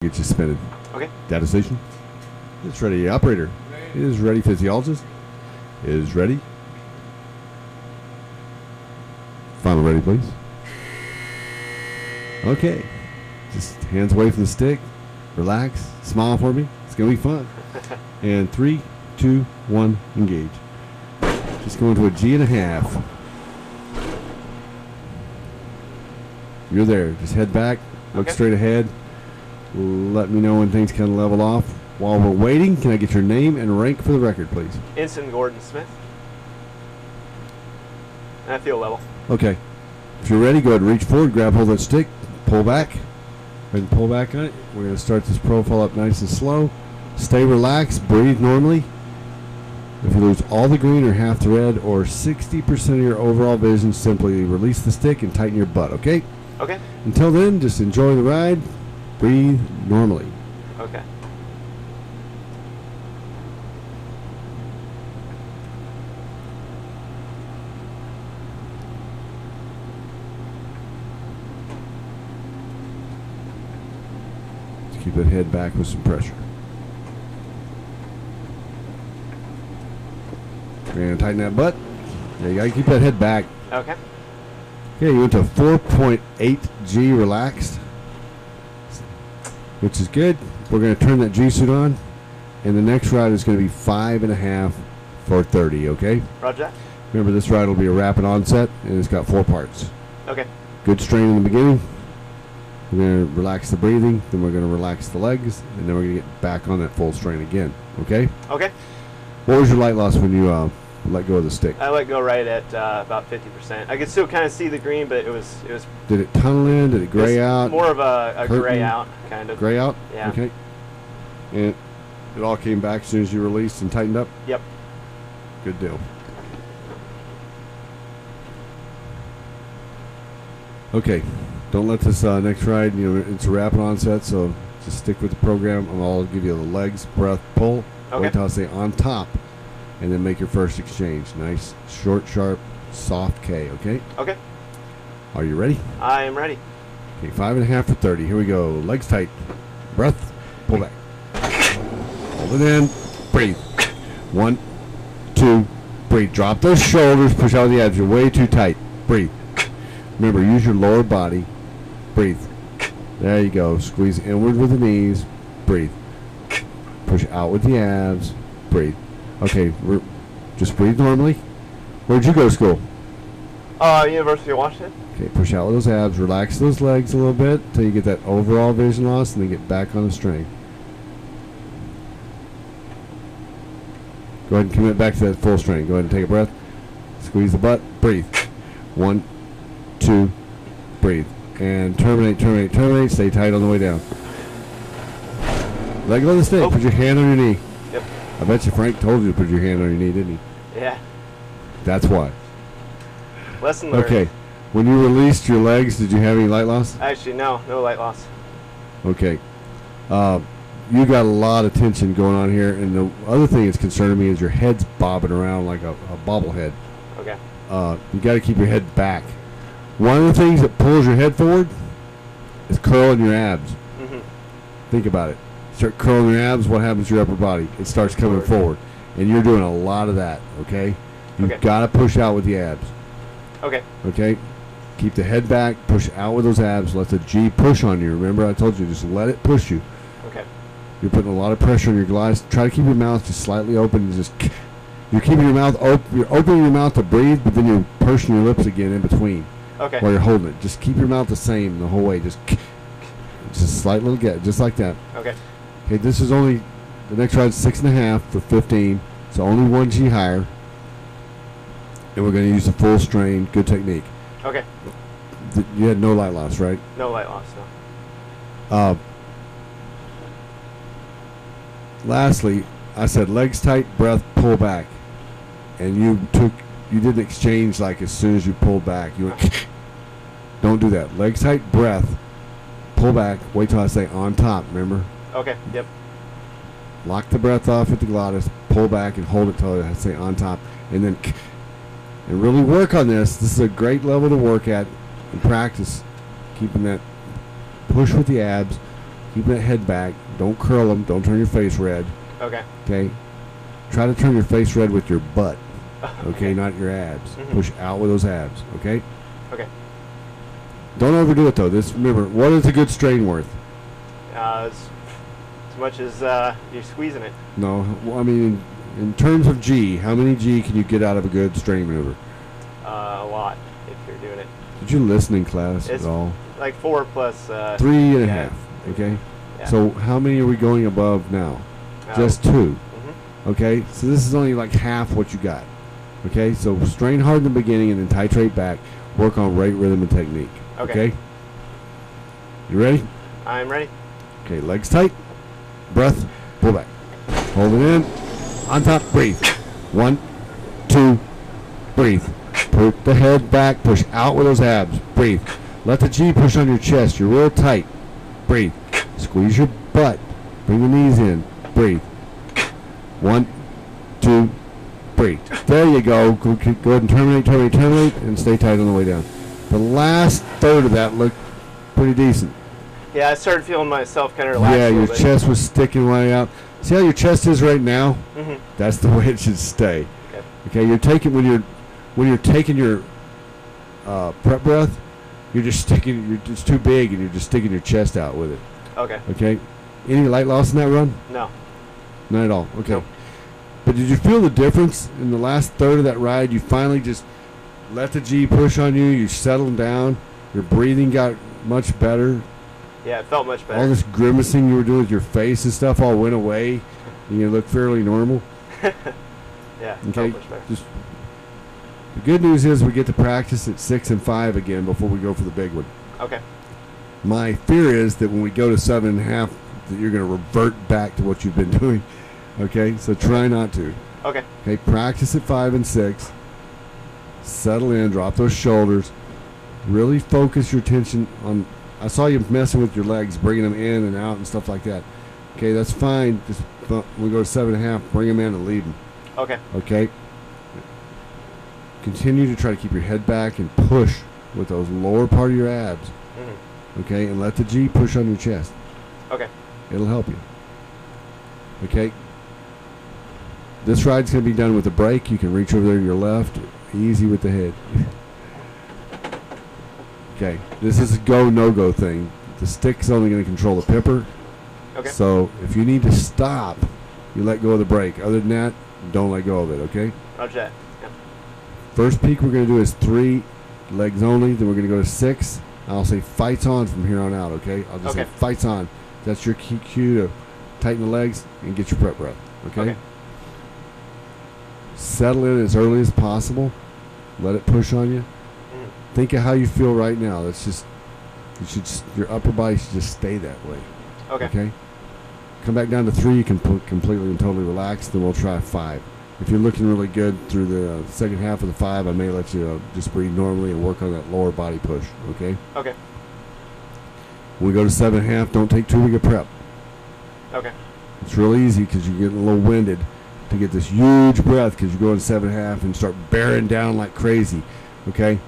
Get you spinning. Okay. Data station. It's ready. Operator. Is ready. Physiologist. Is ready. Final ready, please. Okay. Just hands away from the stick. Relax. Smile for me. It's gonna be fun. And three, two, one, engage. Just going to a G and a half. You're there. Just head back. Look Okay. straight ahead. Let me know when things kind of level off. While we're waiting, can I get your name and rank for the record, please? Ensign Gordon Smith. And I feel level. Okay. If you're ready, go ahead and reach forward, grab hold of that stick, pull back. And pull back on it. We're going to start this profile up nice and slow. Stay relaxed, breathe normally. If you lose all the green or half the red or 60% of your overall vision, simply release the stick and tighten your butt, okay? Okay. Until then, just enjoy the ride, breathe normally. Okay. Just keep that head back with some pressure. And tighten that butt. Yeah, you got to Keep that head back. Okay. Okay, you went to 4.8 G relaxed, which is good. We're going to turn that G suit on, and the next ride is going to be five and a half for 30. Okay. Roger. Remember, this ride will be a rapid onset, and it's got four parts. Okay. Good strain in the beginning. We're going to relax the breathing, then we're going to relax the legs, and then we're going to get back on that full strain again. Okay. Okay. What was your light loss when you uh, let go of the stick? I let go right at uh, about 50%. I could still kind of see the green, but it was it was Did it tunnel in? Did it it gray was out? More of a, a gray out kind of. Gray out? Yeah. Okay. And it all came back as soon as you released and tightened up? Yep. Good deal. Okay. Don't let this uh, next ride, you know, it's a rapid onset, so just stick with the program. I'll give you the legs, breath, pull. Okay. Wait till I say on top, and then make your first exchange. Nice, short, sharp, soft K, okay? Okay. Are you ready? I am ready. Okay, five and a half for 30. Here we go. Legs tight. Breath. Pull back. Hold it in. Breathe. One, two, breathe. Drop those shoulders. Push out the abs. You're way too tight. Breathe. Remember, use your lower body. Breathe. There you go. Squeeze inward with the knees. Breathe. Push out with the abs. Breathe. Okay, we're, just breathe normally. Where'd you go to school? Uh, University of Washington. Okay, push out those abs, relax those legs a little bit until you get that overall vision loss, and then get back on the string. Go ahead and commit back to that full string. Go ahead and take a breath. Squeeze the butt. Breathe. One, two, breathe. And terminate, terminate, terminate. Stay tight on the way down. Let go of the stick. Oh. Put your hand on your knee. I bet you Frank told you to put your hand on your knee, didn't he? Yeah. That's why. Lesson learned. Okay. When you released your legs, did you have any light loss? Actually, no, no light loss. Okay. Uh, you got a lot of tension going on here, and the other thing that's concerning me is your head's bobbing around like a, a bobblehead. Okay. Uh, you got to keep your head back. One of the things that pulls your head forward is curling your abs. Mm-hmm. Think about it. Start curling your abs. What happens to your upper body? It starts coming Forward. and you're doing a lot of that. Okay. You Okay. got to push out with the abs. Okay. Okay. Keep the head back. Push out with those abs. Let the G push on you. Remember, I told you just let it push you. Okay. You're putting a lot of pressure on your glides. Try to keep your mouth just slightly open. And just you're keeping your mouth open. You're opening your mouth to breathe, but then you're pursing your lips again in between Okay. while you're holding it. Just keep your mouth the same the whole way. Just just a slight little get, just like that. Okay. Okay, this is only the next ride's six and a half for 15. So only one G higher, and we're going to use the full strain. Good technique. Okay. Th- You had no light loss, right? No light loss. No. Uh, lastly, I said legs tight, breath, pull back, and you took you didn't exchange like as soon as you pulled back. You went. Don't do that. Legs tight, breath, pull back. Wait till I say on top. Remember, Okay. Yep. lock the breath off at the glottis, pull back, and hold it till I say on top, and then and really work on this. This is a great level to work at and practice, keeping that push with the abs, Keep that head back. Don't curl them. Don't turn your face red. Okay. Okay. Try to turn your face red with your butt. Okay, not your abs. Mhm. Push out with those abs. Okay. Okay. Don't overdo it though. This remember, what is a good strain worth? Uh, much as uh, you're squeezing it. No, well, I mean, in, in terms of G, how many G can you get out of a good strain maneuver? Uh, a lot if you're doing it. Did you listen in class It's- at all? Like four plus. Uh, Three and a half. Okay. Yeah. So how many are we going above now? Just two. mhm. Okay. So this is only like half what you got. Okay. So strain hard in the beginning and then titrate back. Work on rate, rhythm, and technique. Okay. You ready? I'm ready. Okay. Legs tight. Breath. Pull back. Hold it in. On top. Breathe. One, two, breathe. Put the head back. Push out with those abs. Breathe. Let the G push on your chest. You're real tight. Breathe. Squeeze your butt. Bring the knees in. Breathe. One, two, breathe. There you go. Go, go ahead and terminate, terminate, terminate, and stay tight on the way down. The last third of that looked pretty decent. Yeah, I started feeling myself kind of relax. Yeah, your bit. chest was sticking right out. See how your chest is right now? Mm-hmm. That's the way it should stay. Okay. Okay, you're taking when you're when you're taking your uh, prep breath, you're just sticking. You're it's too big, and you're just sticking your chest out with it. Okay. Okay. Any light loss in that run? No. Not at all. Okay. No. But did you feel the difference in the last third of that ride? You finally just let the G push on you. You settled down. Your breathing got much better. Yeah, it felt much better. All this grimacing you were doing with your face and stuff all went away. And you look fairly normal. yeah, it Okay. felt much better. Just the good news is we get to practice at six and five again before we go for the big one. Okay. My fear is that when we go to seven and a half, that you're going to revert back to what you've been doing. Okay, so try not to. Okay. Okay, practice at five and six. Settle in, drop those shoulders. Really focus your attention on. I saw you messing with your legs, bringing them in and out and stuff like that. Okay, that's fine. Just we go to seven and a half, bring them in and leave them. Okay. Okay. Continue to try to keep your head back and push with those lower part of your abs. Mhm. Okay, and let the G push on your chest. Okay. It'll help you. Okay. This ride's gonna be done with a brake. You can reach over there to your left, easy with the head. Okay, this is a go no go thing. The stick's only gonna control the pipper. Okay. So if you need to stop, you let go of the brake. Other than that, don't let go of it. Okay. Roger that. Yeah. First peak we're going to do is three legs only. Then we're going to go to six. I'll say fights on from here on out. Okay. I'll just Okay. say fights on. That's your key cue to tighten the legs and get your prep breath. Okay. Okay. Settle in as early as possible. Let it push on you. Mhm. Think of how you feel right now. That's just you should your upper body should just stay that way. Okay. Okay. Come back down to three. You can put completely and totally relax. Then we'll try five. If you're looking really good through the uh, second half of the five, I may let you uh, just breathe normally and work on that lower body push. Okay. Okay. When we go to seven and a half, don't take too big a prep. Okay. It's real easy because you're getting a little winded to get this huge breath because you're going seven and a half and start bearing down like crazy. Okay.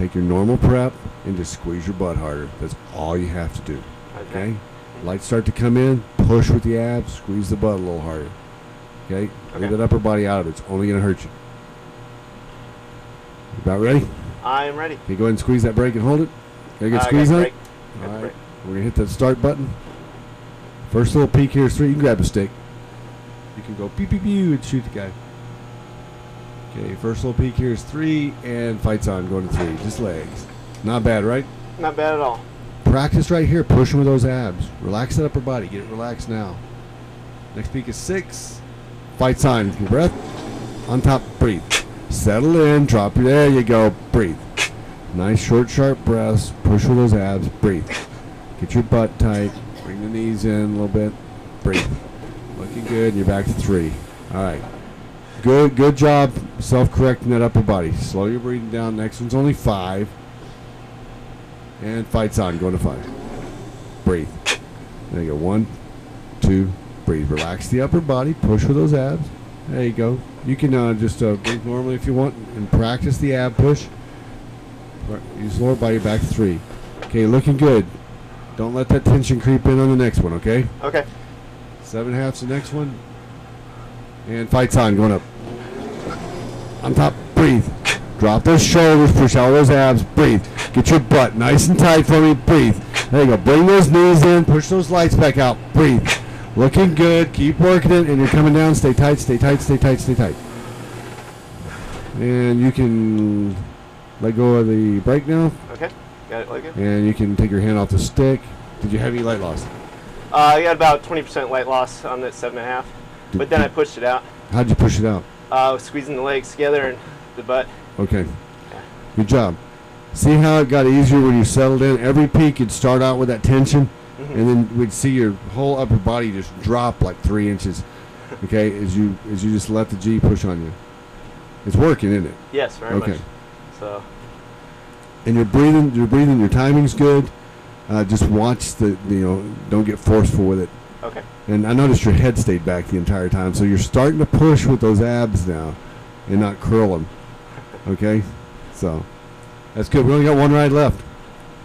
Take your normal prep and just squeeze your butt harder. That's all you have to do. Okay? Lights start to come in, push with the abs, squeeze the butt a little harder. Okay? Leave Okay. that upper body out of it. It's only going to hurt you. About ready? I'm ready. Okay, go ahead and squeeze that brake and hold it. Got a good Uh, squeeze on it? All right. We're going to hit that start button. First little peak here is three. You can grab a stick. You can go pew pew pew and shoot the guy. Okay, first little peak here is three, and fights on going to three. Just legs. Not bad, right? Not bad at all. Practice right here, pushing with those abs. Relax that upper body. Get it relaxed now. Next peak is six. Fights on. Your breath. On top, breathe. Settle in, drop your, there you go, breathe. Nice short, sharp breaths. Push with those abs, breathe. Get your butt tight. Bring the knees in a little bit. Breathe. Looking good. You're back to three. All right. Good, good job self-correcting that upper body. Slow your breathing down. Next one's only five. And fights on, going to five. Breathe. There you go. One, two, breathe. Relax the upper body. Push with those abs. There you go. You can uh, just uh, breathe normally if you want and practice the ab push. Use lower body back three. Okay, looking good. Don't let that tension creep in on the next one, okay? Okay. Seven halves the next one. And fights on, going up. On top, breathe. Drop those shoulders, push out those abs, breathe. Get your butt nice and tight for me, breathe. There you go. Bring those knees in, push those lights back out, breathe. Looking good, keep working it, and you're coming down. Stay tight, stay tight, stay tight, stay tight. And you can let go of the brake now, Okay. Got it and you can take your hand off the stick. Did you have any light loss? Uh, I got about 20% light loss on that seven and a half, but then I pushed it out. How'd you push it out? Uh, squeezing the legs together and the butt. Okay. Good job. See how it got easier when you settled in? Every peak you'd start out with that tension, Mhm. and then we'd see your whole upper body just drop like three inches. Okay, as you as you just let the G push on you. It's working, isn't it? Yes, very Okay. much. So, And you're breathing. You're breathing. Your timing's good. Uh, just watch the. You know, don't get forceful with it. Okay. And I noticed your head stayed back the entire time, so you're starting to push with those abs now, and not curl them. Okay, so that's good. We only got one ride left.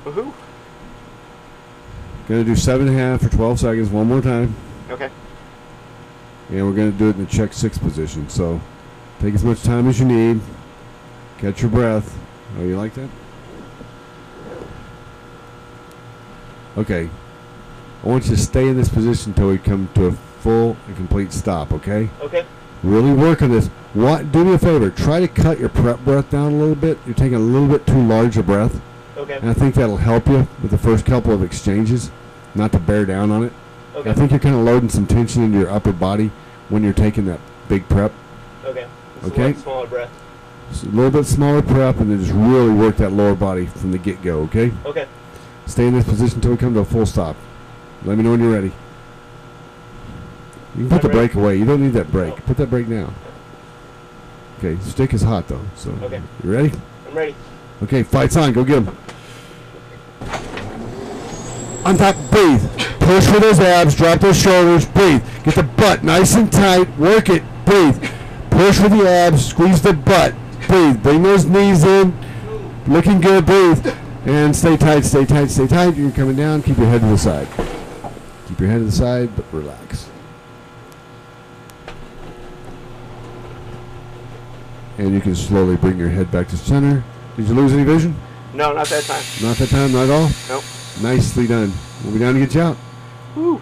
Woohoo. Gonna do seven and a half for 12 seconds one more time, Okay. and we're gonna do it in the check six position. So take as much time as you need. Catch your breath. Oh, you like that? Okay. I want you to stay in this position until we come to a full and complete stop. Okay? Okay. Really work on this. What? Do me a favor. Try to cut your prep breath down a little bit. You're taking a little bit too large a breath, Okay. and I think that'll help you with the first couple of exchanges. Not to bear down on it. Okay. I think you're kind of loading some tension into your upper body when you're taking that big prep. Okay. Just Okay. A little smaller breath. A little bit smaller prep, and then just really work that lower body from the get go. Okay? Okay. Stay in this position until we come to a full stop. Let me know when you're ready. You can put the brake away. You don't need that brake. Oh. Put that brake now. Okay, stick is hot though. So Okay. you ready? I'm ready. Okay, fights on. Go get him. On top, breathe. Push with those abs. Drop those shoulders. Breathe. Get the butt nice and tight. Work it. Breathe. Push with the abs. Squeeze the butt. Breathe. Bring those knees in. Looking good. Breathe. And stay tight. Stay tight. Stay tight. You're coming down. Keep your head to the side. Keep your head to the side, but relax. And you can slowly bring your head back to center. Did you lose any vision? No, not that time. Not that time, not at all? Nope. Nicely done. We'll be down to get you out. Woo.